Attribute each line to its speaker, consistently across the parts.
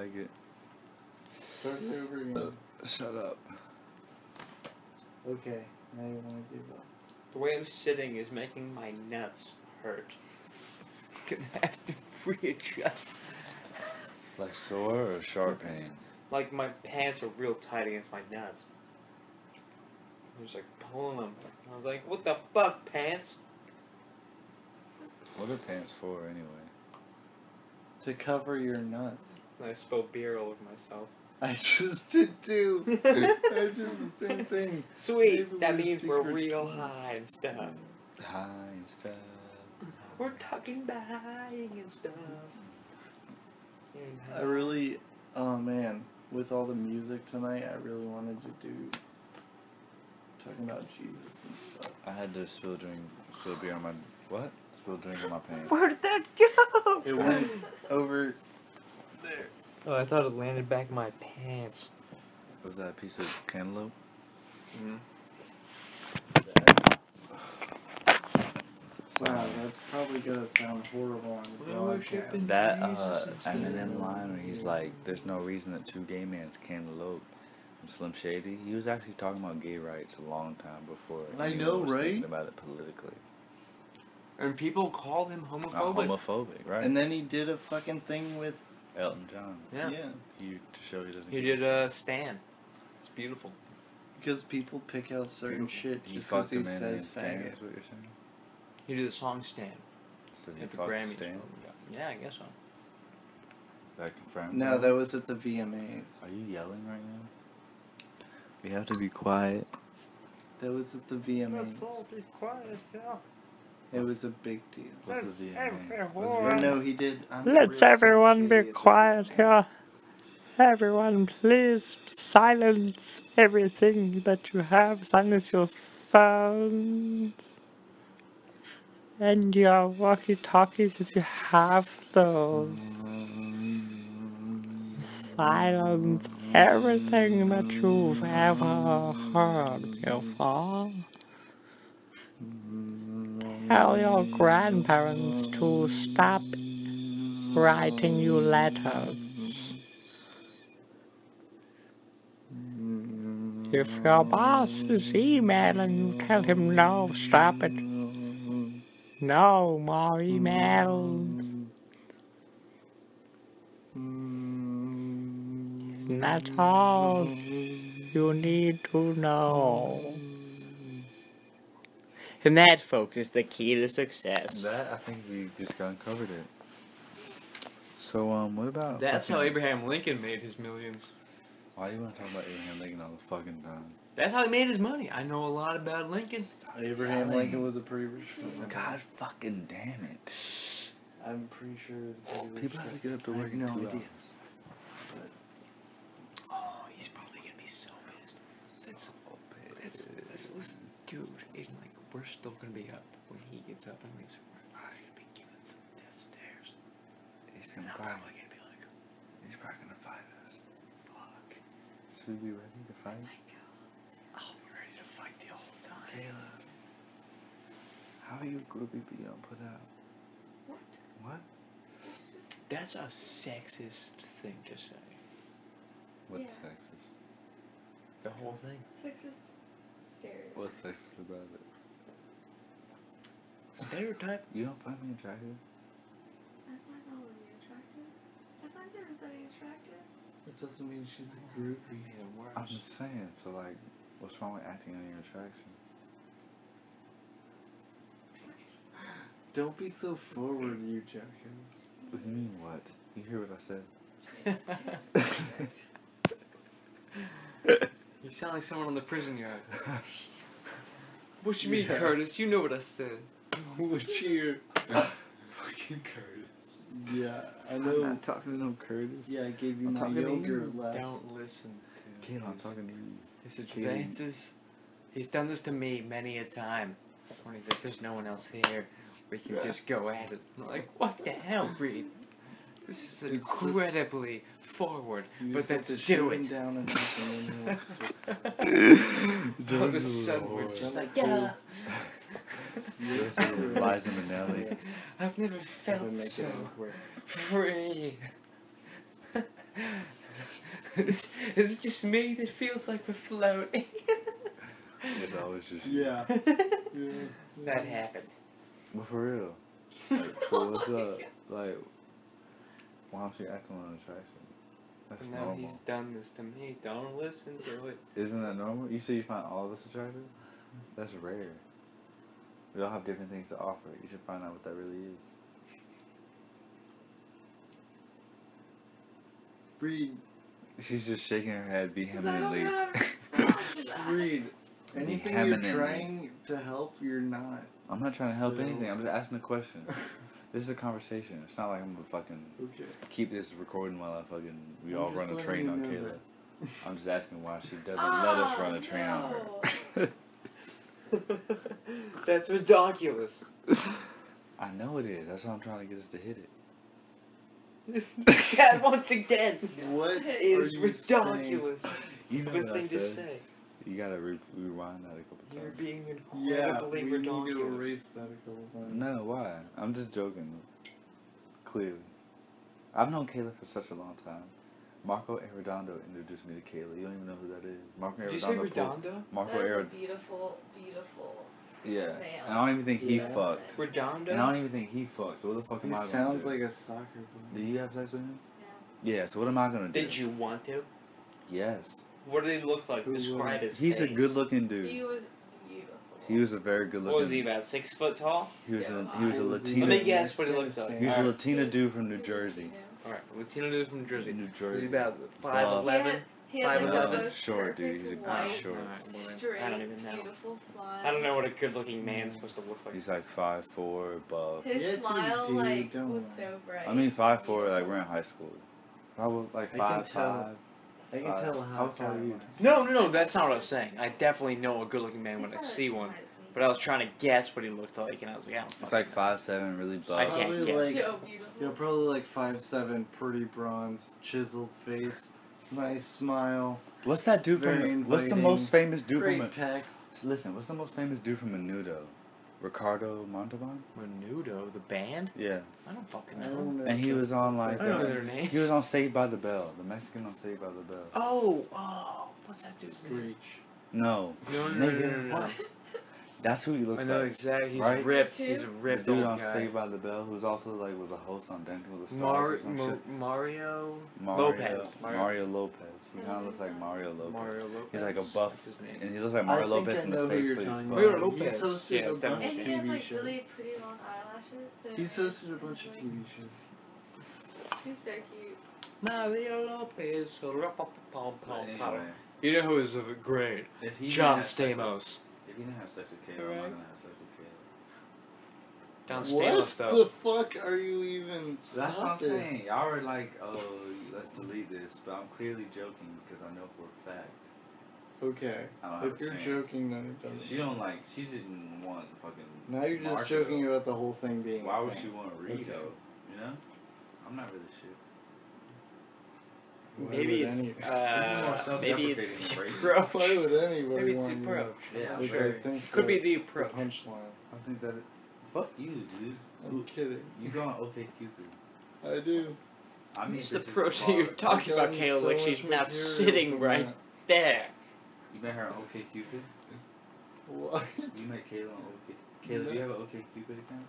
Speaker 1: Like it.
Speaker 2: Start over again.
Speaker 1: Uh, shut up.
Speaker 2: Okay, now you want to give up.
Speaker 3: The way I'm sitting is making my nuts hurt. Gonna have to readjust.
Speaker 1: Like sore or sharp pain?
Speaker 3: Like my pants are real tight against my nuts. I was like pulling them. I was like, "What the fuck, pants?"
Speaker 1: What are pants for anyway?
Speaker 2: To cover your nuts.
Speaker 3: And I spilled beer all over myself.
Speaker 2: I just did too. I did the same thing.
Speaker 3: Sweet.
Speaker 2: Maybe
Speaker 3: that
Speaker 2: we're
Speaker 3: means we're real
Speaker 2: twins.
Speaker 3: high and stuff.
Speaker 1: High and stuff.
Speaker 3: We're talking buying and stuff. And uh,
Speaker 2: I really, oh man, with all the music tonight, I really wanted to do talking about Jesus and stuff.
Speaker 1: I had to spill drink, spill beer on my what? Spill drink on my pants.
Speaker 3: Where did that go?
Speaker 2: It went over there.
Speaker 3: Oh, I thought it landed back in my pants.
Speaker 1: Was that a piece of cantaloupe?
Speaker 3: Mm-hmm.
Speaker 2: Wow, that's probably gonna sound horrible on the broadcast.
Speaker 1: That uh,
Speaker 3: Jesus and
Speaker 1: Eminem line where he's like, "There's no reason that two gay men's can't elope." Slim Shady, he was actually talking about gay rights a long time before.
Speaker 2: I know,
Speaker 1: was thinking
Speaker 2: right?
Speaker 1: About it politically.
Speaker 3: And people called him
Speaker 1: Not
Speaker 3: homophobic.
Speaker 1: homophobic, right?
Speaker 2: And then he did a fucking thing with
Speaker 1: Elton John.
Speaker 3: yeah.
Speaker 2: yeah,
Speaker 1: He to show he doesn't.
Speaker 3: He did
Speaker 1: a
Speaker 3: a uh, stand. It's beautiful.
Speaker 2: because people pick out certain shit
Speaker 1: He
Speaker 2: just because he
Speaker 1: man
Speaker 2: says
Speaker 1: stand.
Speaker 2: faggot.
Speaker 1: Is what you're saying?
Speaker 3: He did a song stand
Speaker 1: So he
Speaker 3: at the
Speaker 1: fucked
Speaker 3: Grammys.
Speaker 1: Stan.
Speaker 3: Yeah, I guess so.
Speaker 1: Is that confirmed?
Speaker 2: No,
Speaker 1: now?
Speaker 2: that was at the VMAs.
Speaker 1: Are you yelling right now? We have to be quiet.
Speaker 2: That was at the VMAs.
Speaker 3: be quiet, yeah.
Speaker 2: It was a big deal.
Speaker 1: What's the VMA?
Speaker 2: Or no, he did.
Speaker 4: Let's everyone be
Speaker 2: Shady at the
Speaker 4: quiet here. Everyone, please silence everything that you have. Silence your phones and your walkie talkies if you have those. Silence everything that you've ever heard before. Tell your grandparents to stop writing you letters. If your boss is emailing you, tell him no, stop it. No more emails. And that's all you need to know.
Speaker 3: And that, folks, is the key to success.
Speaker 1: That I think we just got uncovered it. So um, what about?
Speaker 3: That's how Abraham Lincoln made his millions.
Speaker 1: Why do you want to talk about Abraham Lincoln all the fucking time?
Speaker 3: That's how he made his money. I know a lot about Lincoln.
Speaker 2: Abraham Lincoln was a pretty rich man.
Speaker 1: God fucking damn it!
Speaker 2: I'm pretty sure it was a pretty rich
Speaker 1: People have to get up to work
Speaker 2: have
Speaker 1: in
Speaker 2: no
Speaker 1: two
Speaker 2: idea.
Speaker 1: hours.
Speaker 3: Oh, he's probably gonna be so pissed. That's, that's, that's listen, dude. Aiden, like, we're still gonna be up when he gets up and leaves work. He's gonna be giving some death stares.
Speaker 1: He's gonna
Speaker 3: I'm
Speaker 1: probably,
Speaker 3: probably gonna be like,
Speaker 1: he's probably gonna fight us. Fuck. Should we be ready to fight?
Speaker 3: Oh I'll be oh, ready to fight the whole time.
Speaker 1: Caleb, how are you a groupie but you don't put out?
Speaker 5: What?
Speaker 1: What?
Speaker 5: Just
Speaker 3: That's a sexist thing to say.
Speaker 1: What's
Speaker 5: Yeah.
Speaker 1: sexist?
Speaker 3: The whole thing.
Speaker 5: sexist stereotype.
Speaker 1: What's sexist about it?
Speaker 3: Stereotype.
Speaker 1: You don't find me attractive?
Speaker 5: I find all of you attractive. I find everybody attractive.
Speaker 2: That doesn't mean she's a groupie.
Speaker 3: Made worse.
Speaker 1: I'm just saying. So like, what's wrong with acting on your attraction?
Speaker 2: Don't be so forward, you jackass.
Speaker 1: What do you mean? What? You hear what I said?
Speaker 5: Change, change the subject.
Speaker 3: You sound like someone on the prison yard. What you mean,
Speaker 2: Yeah.
Speaker 3: Curtis? You know what I said.
Speaker 2: What's your?
Speaker 1: Fucking Curtis.
Speaker 2: Yeah, I know.
Speaker 1: I'm not talking to no Curtis.
Speaker 2: Yeah, I gave you
Speaker 1: I'm
Speaker 2: my
Speaker 1: talking to
Speaker 2: yogurt last.
Speaker 3: Don't listen to
Speaker 1: Caleb, I'm
Speaker 3: his-
Speaker 1: talking to you.
Speaker 3: his advances. He's done this to me many a time. When he's like, "There's no one else here. We can
Speaker 1: Yeah.
Speaker 3: just go at it." I'm like, "What the hell, Reid? This is
Speaker 2: It's just-
Speaker 3: incredibly forward."
Speaker 2: You
Speaker 3: but
Speaker 2: just have
Speaker 3: let's do
Speaker 2: shoot
Speaker 3: it.
Speaker 2: him down and then
Speaker 3: All of a sudden, we're just like, "Yeah."
Speaker 1: Liza Minnelli.
Speaker 3: I've never felt so free. is it just me that feels like we're floating?
Speaker 1: It's always just
Speaker 2: Yeah. yeah.
Speaker 3: that happened.
Speaker 1: But for real. Like, so oh what's up? Like, why don't you act on attraction? That's
Speaker 3: And now
Speaker 1: normal.
Speaker 3: he's done this to me. Don't listen to it.
Speaker 1: Isn't that normal? You say you find all of us attractive? That's rare. We all have different things to offer. You should find out what that really is.
Speaker 2: Reid,
Speaker 1: She's just shaking her head
Speaker 5: Because I don't
Speaker 1: vehemently.
Speaker 5: know how to respond to that.
Speaker 2: Reid. Anything you're trying to help, you're not.
Speaker 1: I'm not trying to help
Speaker 2: So-
Speaker 1: anything. I'm just asking a question. This is a conversation. It's not like I'm gonna fucking
Speaker 2: Okay.
Speaker 1: keep this recording while I fucking we
Speaker 2: I'm
Speaker 1: all run a train on
Speaker 2: know
Speaker 1: Kayla. I'm just asking why she doesn't let us run a
Speaker 5: Oh,
Speaker 1: train on her.
Speaker 3: That's ridiculous.
Speaker 1: I know it is. That's why I'm trying to get us to hit it.
Speaker 3: that once again
Speaker 2: What
Speaker 3: is
Speaker 2: are you saying?
Speaker 3: ridiculous.
Speaker 1: You know
Speaker 3: Good
Speaker 1: what I
Speaker 3: thing to say.
Speaker 1: You gotta re- rewind that a couple times.
Speaker 3: You're
Speaker 1: times.
Speaker 3: being
Speaker 2: Yeah,
Speaker 3: incredibly
Speaker 2: we need to
Speaker 3: ridiculous.
Speaker 2: erase that a couple times.
Speaker 1: No, why? I'm just joking. Clearly. I've known Kayla for such a long time. Marco Arredondo introduced me to Kayla. You don't even know who that is. Marco
Speaker 3: Did you say
Speaker 1: Arredondo. pulled-
Speaker 3: Redondo?
Speaker 1: Marco
Speaker 5: That is a
Speaker 1: Arredondo.
Speaker 5: beautiful, beautiful.
Speaker 1: Yeah.
Speaker 5: male.
Speaker 1: And I don't even think he
Speaker 2: Yeah.
Speaker 1: fucked.
Speaker 3: Redondo?
Speaker 1: And I don't even think he fucked. So what the fuck am
Speaker 2: He
Speaker 1: I gonna
Speaker 2: sounds like a soccer
Speaker 1: Do
Speaker 2: player.
Speaker 1: you have sex with him?
Speaker 5: Yeah.
Speaker 1: Yeah, so what am I gonna do?
Speaker 3: Did you want to?
Speaker 1: Yes.
Speaker 3: What did he look like?
Speaker 2: Who
Speaker 3: Describe
Speaker 2: was-
Speaker 3: his
Speaker 1: He's a good looking dude.
Speaker 5: He was beautiful.
Speaker 1: He was a very good looking
Speaker 3: What was he about? Six foot tall?
Speaker 1: He was
Speaker 5: So
Speaker 1: a he was a
Speaker 5: high.
Speaker 1: Latino
Speaker 3: Let me guess what he looked like.
Speaker 1: he was a
Speaker 3: Alright.
Speaker 1: Latino dude from New Jersey.
Speaker 3: All right, Latino dude from New Jersey.
Speaker 1: New Jersey.
Speaker 3: He's about five
Speaker 1: Well-
Speaker 3: eleven?
Speaker 5: He had, he had like the
Speaker 3: 5'11"?
Speaker 5: most
Speaker 1: Short, dude. He's a good
Speaker 5: white,
Speaker 1: short.
Speaker 5: straight,
Speaker 3: I don't even know.
Speaker 5: beautiful smile.
Speaker 3: I don't know what a good looking man's supposed to look like.
Speaker 1: He's like five four, buff.
Speaker 5: His
Speaker 2: Yeah,
Speaker 5: smile
Speaker 2: dude,
Speaker 5: like
Speaker 2: don't
Speaker 5: was
Speaker 2: worry.
Speaker 5: so bright.
Speaker 1: I mean five four, like we're in high school. Probably like
Speaker 2: I can
Speaker 1: five
Speaker 2: tell.
Speaker 1: five.
Speaker 2: I can
Speaker 1: Uh,
Speaker 2: tell
Speaker 1: how
Speaker 2: how
Speaker 1: tall you?
Speaker 3: No, no, no, that's not what I was saying. I definitely know a good looking man
Speaker 5: He's
Speaker 3: when I see one.
Speaker 5: smart as me.
Speaker 3: But I was trying to guess what he looked like, and I was like, I don't
Speaker 1: It's like
Speaker 3: know.
Speaker 1: five seven, really
Speaker 3: I can't
Speaker 2: Probably
Speaker 3: guess.
Speaker 2: like
Speaker 5: so beautiful.
Speaker 2: you probably like five seven, pretty bronze, chiseled face, nice smile,
Speaker 1: What's that dude
Speaker 2: Very
Speaker 1: from? What's the most famous dude
Speaker 2: great
Speaker 1: from?
Speaker 2: pecs.
Speaker 1: Listen, what's the most famous dude from Menudo? Ricardo Montalban.
Speaker 3: Menudo, the band?
Speaker 1: Yeah,
Speaker 3: I don't fucking know.
Speaker 2: don't know.
Speaker 1: and he was on like
Speaker 3: I don't know
Speaker 1: uh,
Speaker 3: their names.
Speaker 1: he was on Saved by the Bell, the Mexican on Saved by the Bell.
Speaker 3: Oh, oh, what's that dude's name?
Speaker 2: Screech.
Speaker 1: No,
Speaker 3: No, no, no,
Speaker 1: nigga,
Speaker 3: no, no, no.
Speaker 1: what? That's who he looks like.
Speaker 3: I know
Speaker 1: like.
Speaker 3: exactly. He's
Speaker 1: right?
Speaker 3: ripped.
Speaker 5: Two?
Speaker 3: He's a
Speaker 1: The
Speaker 3: ripped
Speaker 1: dude
Speaker 3: old
Speaker 1: on
Speaker 3: guy.
Speaker 1: Saved by the Bell, who's also like was a host on Dancing with the Stars
Speaker 3: Mar-
Speaker 1: or some
Speaker 3: Mo-
Speaker 1: shit.
Speaker 3: Mario
Speaker 1: Mario,
Speaker 3: Lopez.
Speaker 1: Mario, Lopez. He kind of looks like Mario Lopez.
Speaker 3: Mario Lopez.
Speaker 1: He's like a buff,
Speaker 3: his name.
Speaker 1: and he looks like Mario
Speaker 2: I think
Speaker 1: Lopez
Speaker 2: I
Speaker 1: from the face,
Speaker 2: you're
Speaker 1: but he's buff.
Speaker 3: Mario. Lopez.
Speaker 2: He's hosted
Speaker 3: Yeah,
Speaker 2: a
Speaker 3: it's
Speaker 2: bunch
Speaker 3: definitely
Speaker 2: of
Speaker 5: and he had
Speaker 2: TV
Speaker 5: like
Speaker 2: shows.
Speaker 5: really pretty long eyelashes. So
Speaker 2: He's hosted a bunch of TV shows.
Speaker 5: He's so cute.
Speaker 3: Mario Lopez. Pom,
Speaker 1: But anyway,
Speaker 3: You know who is a great? John
Speaker 1: didn't have sex with-
Speaker 3: Stamos.
Speaker 1: If he didn't have sex with Kayla, I'm
Speaker 2: Right.
Speaker 1: not gonna have sex with Kayla.
Speaker 3: John
Speaker 2: What
Speaker 3: Stamos, though.
Speaker 2: the fuck are you even?
Speaker 1: That's what I'm saying. Y'all were like, oh, let's delete this, but I'm clearly joking because I know for a fact.
Speaker 2: Okay.
Speaker 1: I don't have
Speaker 2: If you're
Speaker 1: chance.
Speaker 2: joking, then it
Speaker 1: 'Cause
Speaker 2: doesn't.
Speaker 1: She don't like. She didn't want fucking.
Speaker 2: Now you're just
Speaker 1: Marco.
Speaker 2: joking about the whole thing being.
Speaker 1: Why would
Speaker 2: thing.
Speaker 1: she want Rito?
Speaker 2: Okay.
Speaker 1: You know, I'm not really shit.
Speaker 2: Why
Speaker 3: Maybe it's
Speaker 2: any-
Speaker 1: This is
Speaker 3: uh, maybe it's the approach.
Speaker 2: Why would anybody
Speaker 3: Maybe it's the approach.
Speaker 1: Yeah, sure.
Speaker 2: I think
Speaker 3: Could be
Speaker 2: the,
Speaker 3: the
Speaker 2: the
Speaker 3: approach.
Speaker 2: punchline.
Speaker 1: I think that. It, fuck you, dude.
Speaker 2: I'm kidding.
Speaker 1: You go on OK Cupid.
Speaker 2: I do.
Speaker 1: I mean,
Speaker 3: It's the
Speaker 1: bitches
Speaker 3: approach that you're talking about, Kayla,
Speaker 2: gotten
Speaker 3: like she's
Speaker 2: much
Speaker 3: not sitting right
Speaker 2: that.
Speaker 3: there.
Speaker 1: You met her on OkCupid.
Speaker 2: What?
Speaker 1: You met Kayla on OK. Kayla, do you have an OK Cupid account?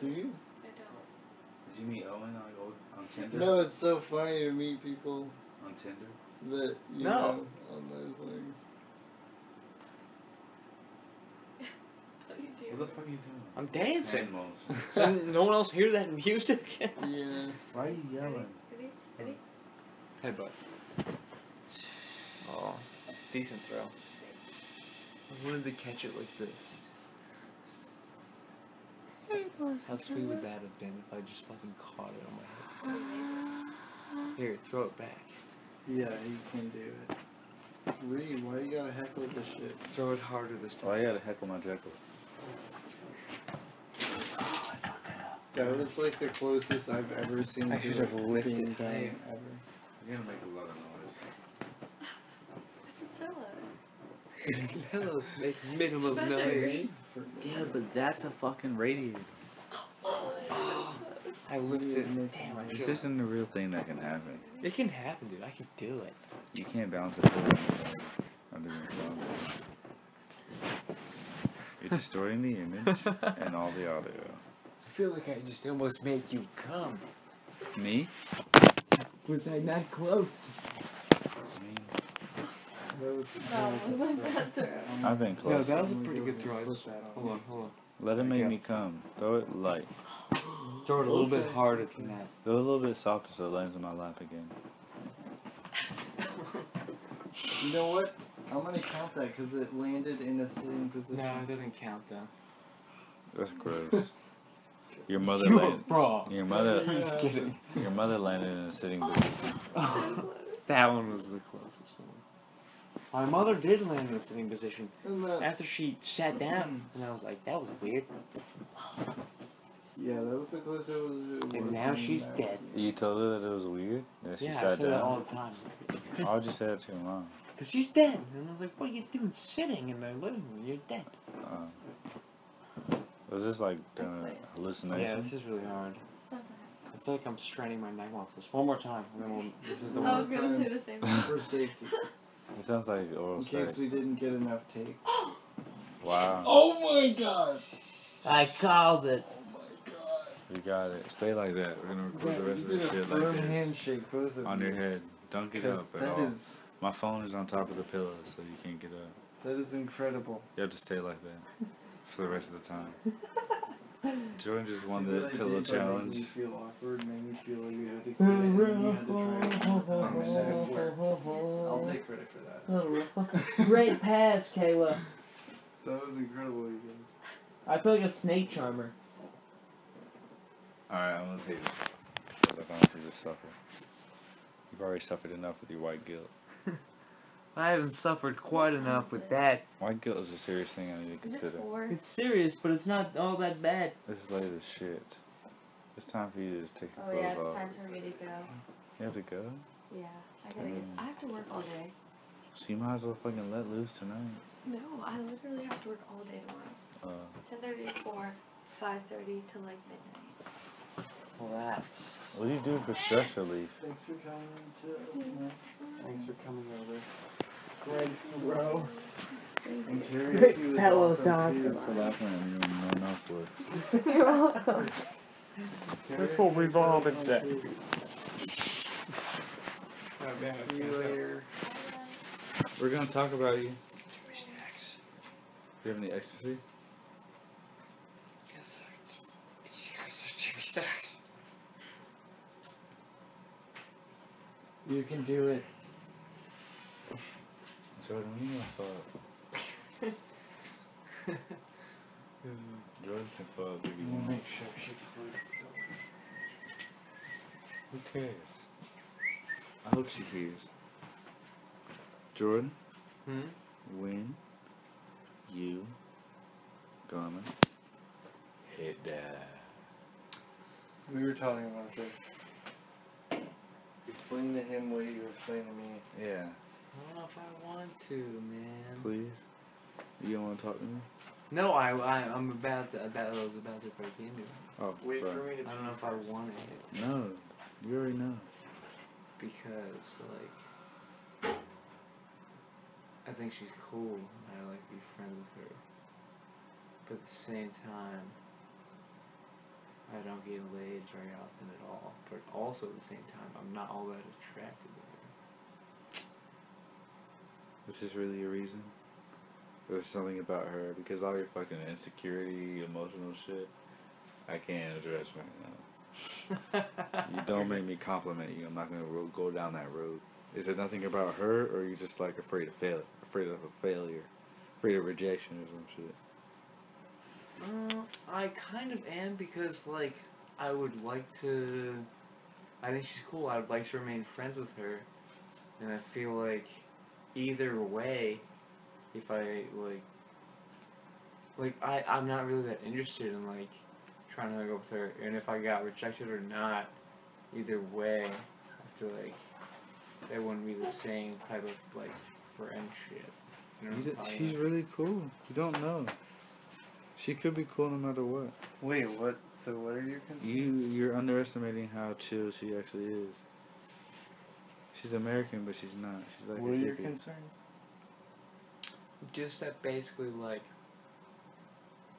Speaker 2: Do you?
Speaker 5: I don't.
Speaker 1: Did you meet Owen on on Tinder?
Speaker 2: No, it's so funny to meet people
Speaker 1: On Tinder.
Speaker 2: that you
Speaker 3: No.
Speaker 2: know on those things.
Speaker 5: What do you do?
Speaker 1: What the fuck are you doing?
Speaker 3: I'm dancing.
Speaker 1: Hand motions.
Speaker 3: so no one else hear that music?
Speaker 2: Yeah.
Speaker 1: Why are you yelling?
Speaker 5: Ready? Ready?
Speaker 3: Headbutt. Oh, decent throw. I wanted to catch it like this. How sweet would that have been if I just fucking caught it on my head? Here, throw it back.
Speaker 2: Yeah, you can do it. Reid, why you gotta heckle this shit?
Speaker 3: Throw it harder this time.
Speaker 1: Why you gotta heckle my Jekyll?
Speaker 2: That was like the closest I've ever seen
Speaker 3: I
Speaker 2: to
Speaker 3: should have lifted
Speaker 2: being done
Speaker 3: higher.
Speaker 2: ever.
Speaker 1: You're gonna make a lot of noise.
Speaker 5: It's a pillow.
Speaker 3: Pillows make minimal
Speaker 5: Sweaters.
Speaker 3: noise.
Speaker 1: Yeah, but that's a fucking radiator.
Speaker 5: So close.
Speaker 3: I lifted.
Speaker 2: Make
Speaker 3: Damn, I
Speaker 1: This
Speaker 3: should.
Speaker 1: isn't a real thing that can happen.
Speaker 3: It can happen, dude. I can do it.
Speaker 1: You can't balance a pillow. I'm doing it wrong. You're distorting the image and all the audio.
Speaker 3: I feel like I just almost made you come.
Speaker 1: Me?
Speaker 3: Was I not close?
Speaker 1: Me?
Speaker 2: That was,
Speaker 5: That my bathroom.
Speaker 1: I've been
Speaker 3: No,
Speaker 1: close.
Speaker 3: that was a
Speaker 2: I'm
Speaker 3: pretty good throw. I just- Hold on, hold on.
Speaker 1: Let it make me come. Throw it light.
Speaker 3: Throw it a little bit harder than that.
Speaker 1: Throw it a little bit softer so it lands in my lap again.
Speaker 2: You know what? I'm gonna count that because it landed in a sitting position.
Speaker 3: No, it doesn't count though.
Speaker 1: That's gross. Your mother
Speaker 3: You
Speaker 1: landed.
Speaker 3: wrong.
Speaker 1: Your mother.
Speaker 3: I'm just kidding.
Speaker 1: Your mother landed in a sitting oh, position.
Speaker 3: that one was the closest one. My mother did land in a sitting position after she sat down, and I was like, that was weird.
Speaker 2: Yeah, that was the closest it was. It
Speaker 3: And now she's
Speaker 2: that
Speaker 3: dead.
Speaker 1: You told her that it was weird that she
Speaker 3: yeah, I
Speaker 1: sat
Speaker 3: say that all
Speaker 1: down.
Speaker 3: the time.
Speaker 1: Why would you say that to your mom?
Speaker 3: Cause she's dead, and I was like, what are you doing sitting in the living room? You're dead.
Speaker 1: Uh, was this like uh,
Speaker 3: Yeah,
Speaker 1: hallucination?
Speaker 3: this is really hard. I feel like I'm straining my neck muscles. One more time, and then we'll, this is the
Speaker 5: I
Speaker 3: one.
Speaker 5: was gonna say the same thing.
Speaker 2: For safety,
Speaker 1: It sounds like oral
Speaker 2: in case
Speaker 1: sex.
Speaker 2: we didn't get enough takes.
Speaker 1: Wow,
Speaker 2: Oh my gosh!
Speaker 3: I called it.
Speaker 2: My god!
Speaker 1: you got it. Stay like that. We're gonna record the rest of
Speaker 2: You
Speaker 1: this
Speaker 2: did a
Speaker 1: shit like
Speaker 2: firm
Speaker 1: this
Speaker 2: handshake, both of
Speaker 1: on
Speaker 2: you.
Speaker 1: your head. Don't get
Speaker 2: 'Cause
Speaker 1: up at
Speaker 2: that
Speaker 1: all.
Speaker 2: is-
Speaker 1: My phone is on top of the pillow, so you can't get up.
Speaker 2: that is incredible.
Speaker 1: You have to stay like that for the rest of the time. Jordan just won
Speaker 2: See
Speaker 1: the
Speaker 2: what I
Speaker 1: pillow
Speaker 2: did by
Speaker 1: challenge.
Speaker 2: Making you feel awkward, made me feel like you had to quit and you had to try it one more and it worked. I'll take credit for that.
Speaker 6: Great pass, Kayla.
Speaker 2: That was incredible, you guys.
Speaker 6: I feel like a snake charmer.
Speaker 1: Alright, I'm gonna take this. Because I don't want you to suffer. You've already suffered enough with your white guilt.
Speaker 3: I haven't suffered quite enough with that.
Speaker 1: White guilt is a serious thing I need to
Speaker 5: Is it
Speaker 1: consider.
Speaker 5: four?
Speaker 6: It's serious, but it's not all that bad.
Speaker 1: This is late as shit. It's time for you to just take your
Speaker 5: Oh
Speaker 1: clothes
Speaker 5: yeah, it's
Speaker 1: off.
Speaker 5: time for me to go.
Speaker 1: You have to go?
Speaker 5: Yeah, I gotta get. I have to work all day.
Speaker 1: So you might as well fucking let loose tonight.
Speaker 5: No, I literally have to work all day tomorrow.
Speaker 1: Uh,
Speaker 5: Ten thirty to four, five thirty to like midnight.
Speaker 3: Well, that's.
Speaker 1: what do you do for stress relief?
Speaker 2: Thanks for coming to.
Speaker 3: Thanks for coming over.
Speaker 2: Greg, bro.
Speaker 5: Thank
Speaker 2: And
Speaker 5: you.
Speaker 2: Jerry,
Speaker 6: Great
Speaker 2: he was awesome
Speaker 6: dog.
Speaker 1: For laughing at me when no one else would.
Speaker 5: You're welcome.
Speaker 3: That's what we've all been saying.
Speaker 2: See you later.
Speaker 1: We're gonna talk about you. Do you have any ecstasy?
Speaker 2: You can do it.
Speaker 1: Jordan, when you gonna fuck? Jordan can fuck if you want.
Speaker 2: make sure she closes the door.
Speaker 1: Who cares? I hope she hears. Jordan,
Speaker 3: Hmm?
Speaker 1: when you gonna hit that?
Speaker 2: We were talking about this. Explain to him what you were explaining to me.
Speaker 1: Yeah,
Speaker 3: I don't know if I want to, man.
Speaker 1: please. You don't want to talk to me?
Speaker 3: No, I, I, I'm about to. About, I was about to break into it.
Speaker 1: Oh,
Speaker 2: Wait
Speaker 1: sorry.
Speaker 2: for me to
Speaker 3: I don't know if I want it
Speaker 1: No, you already know.
Speaker 3: because, like, I think she's cool and I like to be friends with her. But at the same time, I don't get laid very often at all. But also at the same time, I'm not all that attracted to her.
Speaker 1: Is This is really a reason? There's something about her because all your fucking insecurity, emotional shit, I can't address right now. You don't make me compliment you. I'm not gonna ro- go down that road. Is it nothing about her, or are you just like afraid of fail, afraid of a failure, afraid of rejection or some shit?
Speaker 3: Uh, I kind of am because like I would like to. I think she's cool. I would like to remain friends with her, and I feel like either way, if I like, like I I'm not really that interested in like trying to hook up with her, and if I got rejected or not, either way, I feel like that wouldn't be the same type of like friendship. You know what
Speaker 1: You
Speaker 3: I'm
Speaker 1: d-
Speaker 3: talking
Speaker 1: she's really cool. You don't know. She could be cool no matter what.
Speaker 2: Wait, what? So what are your concerns?
Speaker 1: You you're underestimating how chill she actually is. She's American, but she's not. She's like
Speaker 2: what are your
Speaker 1: hippie.
Speaker 2: concerns?
Speaker 3: Just that basically, like,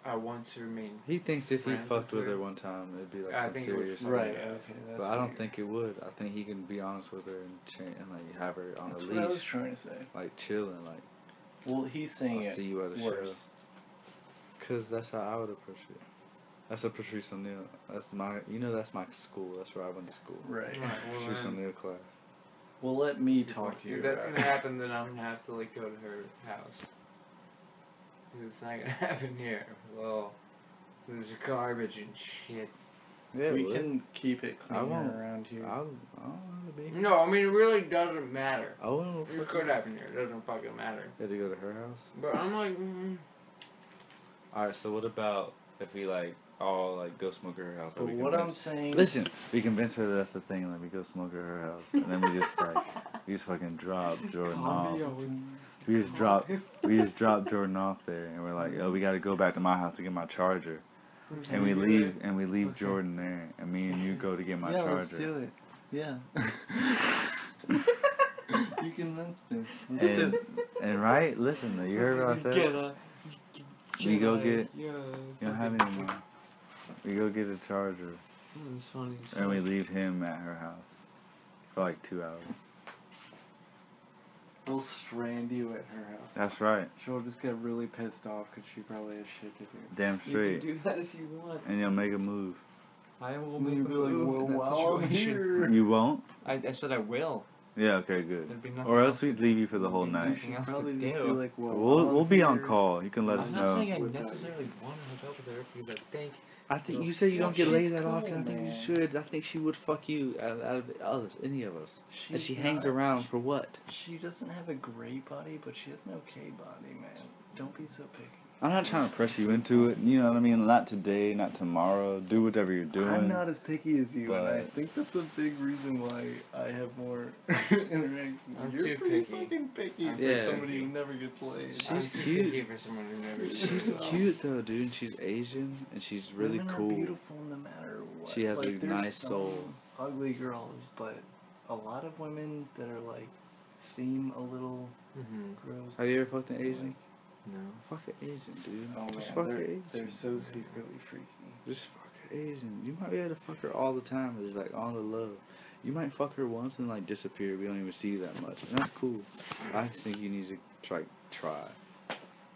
Speaker 3: I want to remain.
Speaker 1: He thinks if he fucked
Speaker 3: with
Speaker 1: with her
Speaker 3: her.
Speaker 1: one time, it'd be like
Speaker 3: I
Speaker 1: some
Speaker 3: think it would
Speaker 1: serious
Speaker 3: fuck
Speaker 1: thing.
Speaker 2: Right. Okay. That's
Speaker 1: But I don't think it would. I think he can be honest with her and cha- and like have her on
Speaker 2: That's
Speaker 1: a
Speaker 2: what I was trying to say.
Speaker 1: like chilling, like
Speaker 2: Well, he's saying
Speaker 1: I'll
Speaker 2: it
Speaker 1: see you at a show.
Speaker 2: Worse.
Speaker 1: Cause that's how I would approach it. That's a Patrice O'Neal. That's my, you know, that's my school. That's where I went to school.
Speaker 2: Right.
Speaker 3: Right, well,
Speaker 1: Patrice O'Neal class.
Speaker 2: Well, let me talk to you.
Speaker 3: If that's gonna
Speaker 2: it.
Speaker 3: happen, then I'm gonna have to like go to her house. It's not gonna happen here. Well, there's garbage and shit.
Speaker 1: Yeah,
Speaker 2: we
Speaker 1: well,
Speaker 2: can keep it
Speaker 1: I
Speaker 2: cleaner around here.
Speaker 1: I'll, I don't want to be.
Speaker 3: No, I mean it really doesn't matter.
Speaker 1: I wouldn't.
Speaker 3: It could happen here. It doesn't fucking matter.
Speaker 1: Had to go to her house.
Speaker 3: But I'm like, mm,
Speaker 1: All right. So what about if we like all like go smoke at her house?
Speaker 2: but what I'm saying.
Speaker 1: Listen, we convince her that that's the thing. Like we go smoke at her house, and then we just like we just fucking drop Jordan off. We just drop we just drop Jordan off there, and we're like, oh, we got to go back to my house to get my charger, and we leave and we leave
Speaker 3: Okay.
Speaker 1: Jordan there, and me and you go to get my
Speaker 2: yeah,
Speaker 1: charger.
Speaker 2: let's do it. Yeah. you convinced me. Let's
Speaker 1: And and right, listen, you heard what I said. We go get.
Speaker 3: Yeah,
Speaker 1: You don't have any more. We go get a charger,
Speaker 3: It's funny. It's
Speaker 1: and we leave him at her house for like two hours.
Speaker 2: We'll strand you at her house.
Speaker 1: That's right,
Speaker 2: She'll just get really pissed off because she probably has shit to do.
Speaker 1: damn straight.
Speaker 3: You can
Speaker 1: straight.
Speaker 3: do that if you want.
Speaker 1: And you'll make a move.
Speaker 3: I will make a
Speaker 2: be like,
Speaker 3: move
Speaker 2: well,
Speaker 3: in that situation.
Speaker 2: here.
Speaker 1: You won't?
Speaker 3: I, I said I will.
Speaker 1: Yeah. Okay. Good.
Speaker 3: Be
Speaker 1: Or
Speaker 3: else
Speaker 1: else we'd leave you for the whole night.
Speaker 3: Nothing
Speaker 2: should
Speaker 3: else to
Speaker 2: probably just
Speaker 3: do.
Speaker 2: be like, well,
Speaker 1: We'll we'll be on call. You can let
Speaker 3: I'm
Speaker 1: us
Speaker 3: not
Speaker 1: know.
Speaker 3: saying I
Speaker 2: Without
Speaker 3: necessarily want to hook up with her because I think
Speaker 1: I think you say you don't get laid that
Speaker 2: cool,
Speaker 1: often. I think you should. I think she would fuck you out, out of others, any of us. and
Speaker 2: She's
Speaker 1: she hangs
Speaker 2: not-
Speaker 1: around for what?
Speaker 2: She doesn't have a great body, but she has an okay body, man. Don't be so picky.
Speaker 1: I'm not trying to press you into it. You know what I mean? Not today, not tomorrow. Do whatever you're doing.
Speaker 2: I'm not as picky as you, and I think that's a big reason why I have more interaction.
Speaker 3: I'm
Speaker 2: You're
Speaker 3: too
Speaker 2: pretty
Speaker 3: picky.
Speaker 2: fucking picky
Speaker 3: I'm
Speaker 2: for
Speaker 1: Yeah.
Speaker 2: somebody who never gets laid.
Speaker 1: She's
Speaker 3: I'm too
Speaker 1: cute.
Speaker 3: picky for someone who never. did
Speaker 1: She's
Speaker 3: it.
Speaker 1: cute though, dude. She's Asian and she's really
Speaker 2: Women
Speaker 1: cool.
Speaker 2: Are beautiful no matter what.
Speaker 1: She has a
Speaker 2: like, there's
Speaker 1: nice
Speaker 2: some
Speaker 1: soul.
Speaker 2: Ugly girls, but a lot of women that are like seem a little
Speaker 3: Mhm.
Speaker 2: gross.
Speaker 1: Have you ever fucked an Asian?
Speaker 3: No.
Speaker 1: Fuck an Asian, dude.
Speaker 2: Oh
Speaker 1: Just
Speaker 2: man,
Speaker 1: fuck
Speaker 2: they're,
Speaker 1: an Asian.
Speaker 2: they're so secretly freaky.
Speaker 1: Just fuck an Asian. You might be able to fuck her all the time. It's like all the love. You might fuck her once and like disappear. We don't even see you that much. And that's cool. I think you need to try try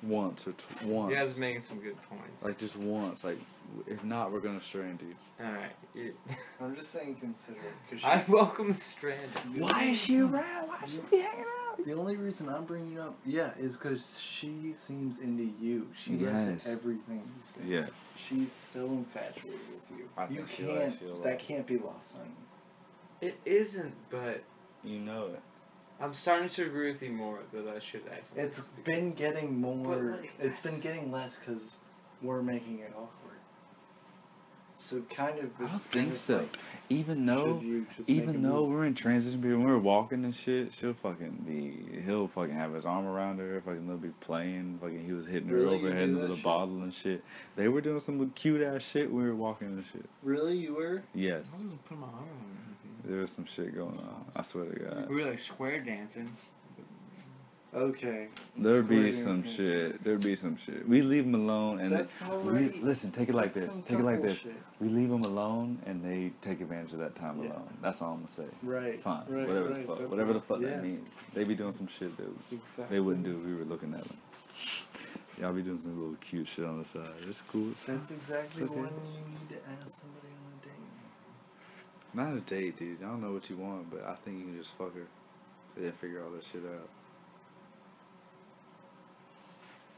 Speaker 1: once or t- once.
Speaker 3: You guys are making some good points.
Speaker 1: like just once. Like if not, we're gonna strand you.
Speaker 3: All right. You-
Speaker 2: I'm just saying consider it. Cause
Speaker 3: I
Speaker 2: she's-
Speaker 3: welcome the strand.
Speaker 1: Why is she around? Why is she be hanging out?
Speaker 2: The only reason I'm bringing it up, yeah, is because she seems into you. She
Speaker 1: Yes.
Speaker 2: loves everything you say.
Speaker 1: Yes.
Speaker 2: She's so infatuated with you.
Speaker 1: I
Speaker 2: you
Speaker 1: think
Speaker 2: can't.
Speaker 1: likes you a lot.
Speaker 2: that can't be lost on you.
Speaker 3: It isn't, but
Speaker 1: You know it.
Speaker 3: I'm starting to agree with you more that I should actually.
Speaker 2: It's been getting more.
Speaker 3: like-
Speaker 2: it's been getting less because we're making it awkward. So kind of.
Speaker 1: I don't think so.
Speaker 2: like,
Speaker 1: Even though
Speaker 2: you just make a
Speaker 1: even though
Speaker 2: move?
Speaker 1: we're in transition period, when we're walking and shit, she'll fucking be, he'll fucking have his arm around her, fucking they'll be playing, fucking he was hitting her
Speaker 2: Really? You
Speaker 1: overhead
Speaker 2: do
Speaker 1: with a
Speaker 2: shit?
Speaker 1: bottle and shit. They were doing some cute ass shit when we were walking and shit.
Speaker 2: Really, you were?
Speaker 3: I
Speaker 1: Yes,
Speaker 3: wasn't putting my arm on
Speaker 1: there was some shit going on. I swear to. God,
Speaker 3: We were like square dancing.
Speaker 2: Okay.
Speaker 1: there'd be some shit. There'd be some shit. We leave them alone and
Speaker 2: That's
Speaker 1: we,
Speaker 2: already.
Speaker 1: listen. Take it like this. Take it like this.
Speaker 2: shit.
Speaker 1: We leave them alone and they take advantage of that time
Speaker 2: Yeah.
Speaker 1: alone. That's all I'm gonna say.
Speaker 2: Right.
Speaker 1: Fine,
Speaker 2: Right,
Speaker 1: whatever
Speaker 2: right,
Speaker 1: the fuck, whatever the fuck
Speaker 2: yeah.
Speaker 1: that means. They be doing some shit that
Speaker 2: Exactly.
Speaker 1: they wouldn't do if we were looking at them. Y'all be doing some little cute shit on the side. It's cool. It's.
Speaker 2: That's exactly
Speaker 1: It's okay.
Speaker 2: when you need to ask somebody on a date.
Speaker 1: Not a date, dude. I don't know what you want, but I think you can just fuck her and then figure all that shit out.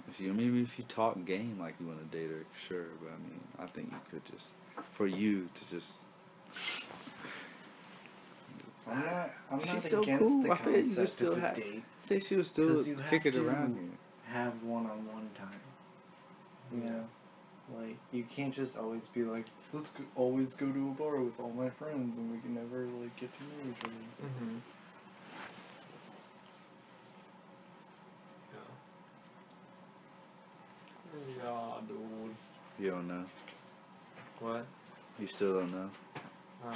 Speaker 1: If you, maybe if you talk game like you want to date her, sure. But I mean, I think you could just, for you to just.
Speaker 2: I'm not. I'm
Speaker 1: She's
Speaker 2: not against
Speaker 1: cool.
Speaker 2: the
Speaker 1: I feel
Speaker 2: concept
Speaker 1: still
Speaker 2: of a
Speaker 1: have-
Speaker 2: date.
Speaker 1: I think she would still
Speaker 2: you
Speaker 1: kick it around
Speaker 2: to-
Speaker 1: you.
Speaker 2: Have one-on-one time. You know, like you can't just always be like, let's go, always go to a bar with all my friends, and we can never like get to know each other.
Speaker 3: Mm-hmm. Yeah. Yeah, dude.
Speaker 1: You don't know.
Speaker 3: What?
Speaker 1: You still don't know.
Speaker 3: Oh.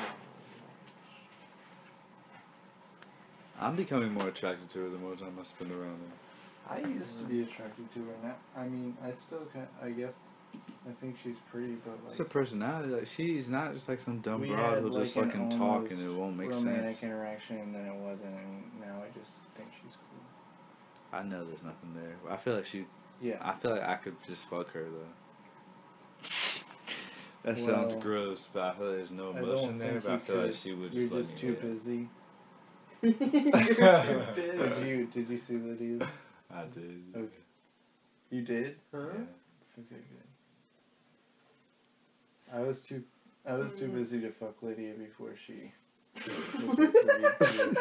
Speaker 1: I'm becoming more attracted to her the more time I spend around her.
Speaker 2: I used to be attracted to her. Now, I mean, I still can. I guess I think she's pretty, but like.
Speaker 1: It's her personality. Like she's not just like some dumb broad who'll just
Speaker 2: like, an
Speaker 1: fucking talk and it won't make
Speaker 2: romantic
Speaker 1: sense.
Speaker 2: interaction, and then it wasn't, and now I just think she's cool.
Speaker 1: I know there's nothing there. I feel like she.
Speaker 2: Yeah.
Speaker 1: I feel like I could just fuck her though. That sounds gross, but I feel like there's no
Speaker 2: I don't
Speaker 1: emotion there.
Speaker 2: think
Speaker 1: But I
Speaker 2: you
Speaker 1: feel like
Speaker 2: could.
Speaker 1: she would
Speaker 2: You're
Speaker 1: just
Speaker 2: just
Speaker 1: let
Speaker 2: too
Speaker 1: me.
Speaker 2: busy.
Speaker 6: You're too
Speaker 2: Did you did you see the deal?
Speaker 1: I did.
Speaker 2: Okay. You did?
Speaker 6: Huh?
Speaker 1: Yeah.
Speaker 2: Okay, good. I was too I was too mm. busy to fuck Lydia before she was with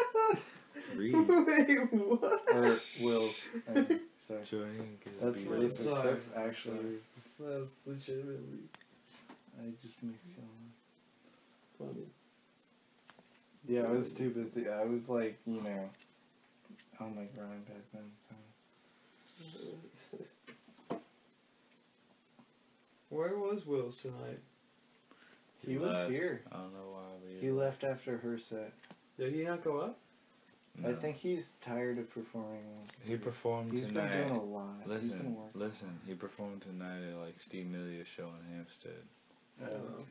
Speaker 2: Reid,
Speaker 1: Reid.
Speaker 6: Wait, what?
Speaker 2: or Will's. I mean, sorry.
Speaker 1: Joining is
Speaker 2: That's
Speaker 1: being-
Speaker 2: racist.
Speaker 6: Sorry.
Speaker 2: That's actually racist.
Speaker 6: That's legitimately
Speaker 2: I just makes you laugh.
Speaker 6: funny.
Speaker 2: Yeah, I was too busy. I was like, you know, on my grind back then. So
Speaker 6: Where was Wills tonight?
Speaker 2: he was
Speaker 1: left.
Speaker 2: here.
Speaker 1: I don't know why. But
Speaker 2: He left after her set.
Speaker 6: Did he not go up?
Speaker 2: I think he's tired of performing. once a
Speaker 1: he
Speaker 2: week.
Speaker 1: performed
Speaker 2: He's been doing a lot. He's been
Speaker 1: Listen, listen. He performed tonight at like Steve Millia's show in Hampstead.
Speaker 2: Oh, okay.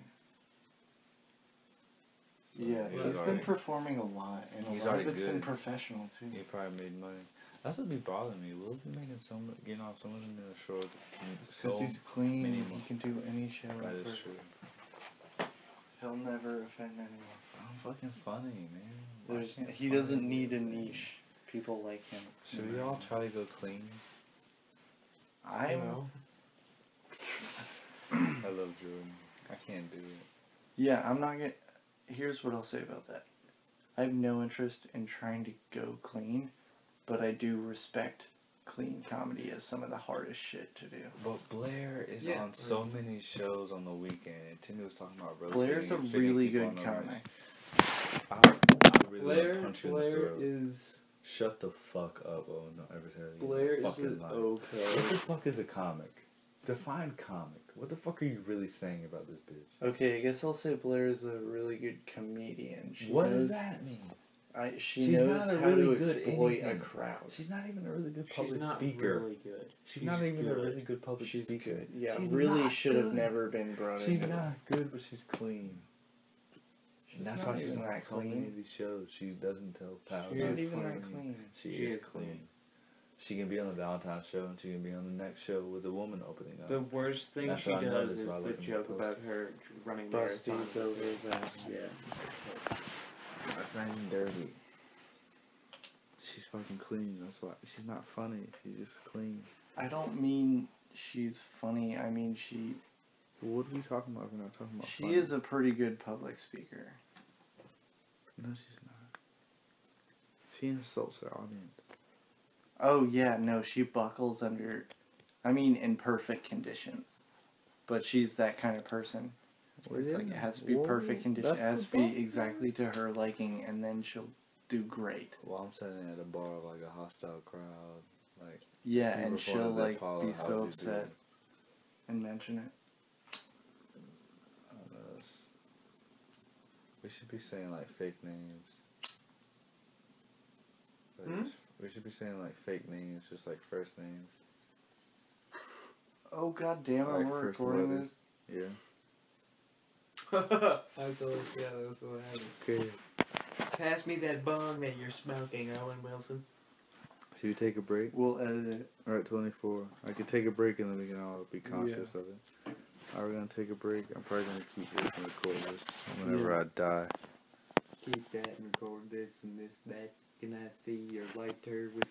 Speaker 1: So
Speaker 2: Yeah,
Speaker 1: he
Speaker 2: he's
Speaker 1: was
Speaker 2: been performing a lot, and a
Speaker 1: He's
Speaker 2: lot of
Speaker 1: already
Speaker 2: it's been professional too.
Speaker 1: He probably made money. That's what be bothering me. Will's been making so much, getting off so much in a short.
Speaker 2: Mm, because
Speaker 1: So
Speaker 2: he's clean, and he can do any show.
Speaker 1: that is true.
Speaker 2: He'll never offend anyone.
Speaker 1: I'm fucking funny, man. Why
Speaker 2: There's,
Speaker 1: can't
Speaker 2: he
Speaker 1: funny
Speaker 2: doesn't
Speaker 1: be
Speaker 2: need a niche. People like him.
Speaker 1: Should we all try to go clean?
Speaker 2: I'm.
Speaker 6: No.
Speaker 1: I love Jordan. I can't do it.
Speaker 2: Yeah, I'm not gonna. Here's what I'll say about that. I have no interest in trying to go clean, but I do respect clean comedy as some of the hardest shit to do.
Speaker 1: But Blair is
Speaker 6: Yeah.
Speaker 1: on so many shows on the weekend. And Timmy was talking about rotating.
Speaker 2: Blair's a
Speaker 1: and fitting
Speaker 2: really
Speaker 1: people
Speaker 2: good
Speaker 1: on the
Speaker 2: comic.
Speaker 1: ranch. I, I really
Speaker 6: Blair,
Speaker 1: wanna punch you in the throat.
Speaker 6: is
Speaker 1: Shut the fuck up, oh no, ever say that again.
Speaker 6: Blair is
Speaker 1: Fucking
Speaker 6: an.
Speaker 1: What the
Speaker 6: okay.
Speaker 1: fuck is a comic? Define comic. What the fuck are you really saying about this bitch?
Speaker 2: Okay, I guess I'll say Blair is a really good comedian. She
Speaker 1: what
Speaker 2: knows,
Speaker 1: does that mean?
Speaker 2: I, she
Speaker 1: She's
Speaker 2: knows
Speaker 1: not a
Speaker 2: how
Speaker 1: really
Speaker 2: to
Speaker 1: good
Speaker 2: exploit a
Speaker 1: anything.
Speaker 2: crowd.
Speaker 1: She's not even a really good
Speaker 6: She's
Speaker 1: public
Speaker 6: not
Speaker 1: speaker.
Speaker 6: really good.
Speaker 1: She's, not even a really good public
Speaker 2: She's
Speaker 1: speaker.
Speaker 2: good. Yeah,
Speaker 1: She's
Speaker 2: really
Speaker 1: not
Speaker 2: should have
Speaker 1: good.
Speaker 2: never been brought in.
Speaker 1: She's
Speaker 2: into
Speaker 1: not good, but she's clean.
Speaker 2: She's
Speaker 1: And that's why she's
Speaker 2: not
Speaker 1: on
Speaker 2: that
Speaker 1: so
Speaker 2: clean.
Speaker 1: of these shows. She doesn't tell pals.
Speaker 2: She's
Speaker 6: She
Speaker 2: not
Speaker 6: is
Speaker 2: even
Speaker 6: clean.
Speaker 2: that clean.
Speaker 1: She,
Speaker 6: She
Speaker 1: is
Speaker 6: is
Speaker 1: clean.
Speaker 6: clean.
Speaker 1: She can be on the Valentine's show, and she can be on the next show with a woman opening up.
Speaker 6: The worst thing
Speaker 1: That's
Speaker 6: she does
Speaker 1: noticed
Speaker 6: is the joke
Speaker 1: the
Speaker 6: about her running
Speaker 2: Busty
Speaker 6: marathons.
Speaker 2: over that.
Speaker 6: Yeah.
Speaker 1: That's not even dirty. She's fucking clean. That's why she's not funny. She's just clean.
Speaker 2: I don't mean she's funny. I mean she
Speaker 1: What are we talking about? We're not talking about.
Speaker 2: she
Speaker 1: funny?
Speaker 2: is a pretty good public speaker.
Speaker 1: No, she's not. She insults her audience.
Speaker 2: Oh yeah, no, she buckles under I mean in perfect conditions. But she's that kind of person. It's like it has to be perfect condition. It has to be exactly to her liking and then she'll do great.
Speaker 1: Well, I'm sitting at a bar with like a hostile crowd. Like
Speaker 2: Yeah, and she'll like be so
Speaker 1: would you do
Speaker 2: upset and mention it.
Speaker 1: I don't know, it's- We should be saying like fake names. Like,
Speaker 6: Hmm?
Speaker 1: We should be saying like fake names, just like first names.
Speaker 2: Oh god damn it,
Speaker 1: Like
Speaker 2: we're recording
Speaker 1: letters.
Speaker 2: this.
Speaker 1: Yeah.
Speaker 6: I told yeah, that's what happened.
Speaker 1: Okay.
Speaker 6: Pass me that bong that you're smoking, Owen Wilson.
Speaker 1: Should we take a break?
Speaker 2: We'll edit it.
Speaker 1: All right, 24. I could take a break and then we can all be conscious of it. Are we gonna take a break? I'm probably gonna keep this and record this whenever I die.
Speaker 6: Keep that and record this and this, that. Can I see your lighter with